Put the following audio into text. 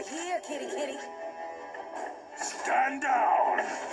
Over here, kitty kitty. Stand down!